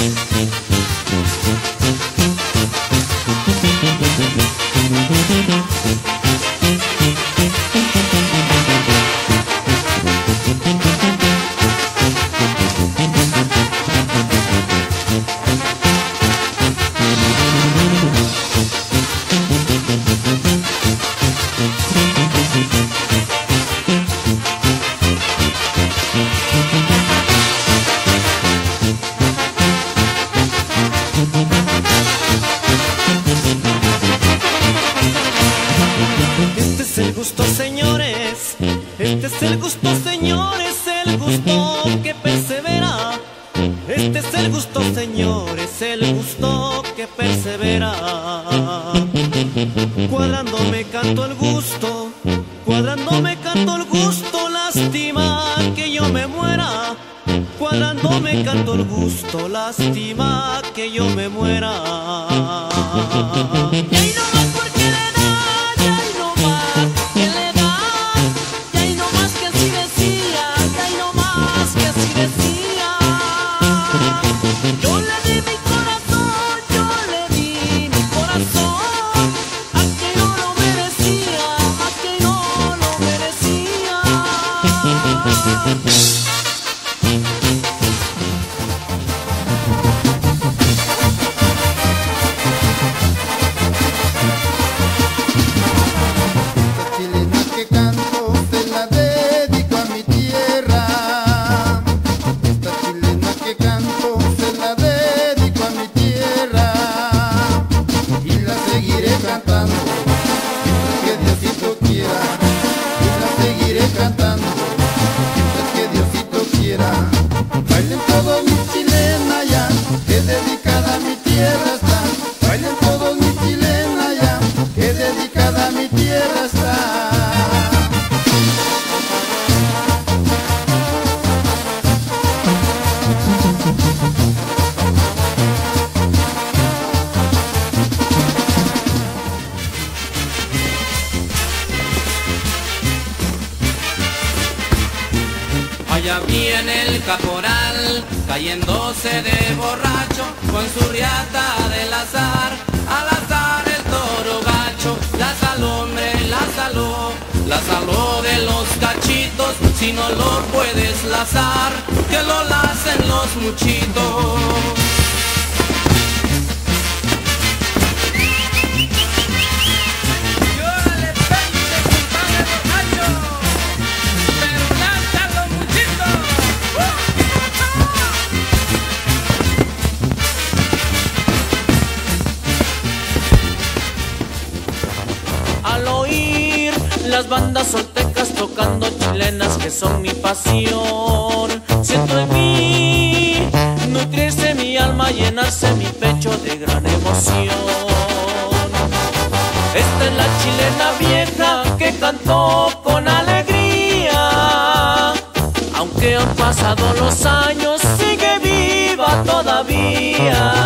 Mm-hmm. Gusto, señores. Este es el gusto, señores. El gusto que persevera. Este es el gusto, señores. El gusto que persevera. Cuadrando me canto el gusto. Cuadrando me canto el gusto. Lástima que yo me muera. Cuadrando me canto el gusto. Lástima que yo me muera. Y nomás porque Yo Bailen todos mis chilenas ya, que dedicada a mi tierra está. Bailen todos mis chilenas ya, que dedicada a mi tierra está. Allá viene el caporal, cayéndose de borracho, con su riata del azar, al azar el toro gacho, la saló, hombre, la saló, la saló de los cachitos, si no lo puedes lazar, que lo lacen los muchitos. Las bandas soltecas tocando chilenas que son mi pasión, siento en mí nutrirse mi alma, llenarse mi pecho de gran emoción. Esta es la chilena vieja que cantó con alegría, aunque han pasado los años, sigue viva todavía.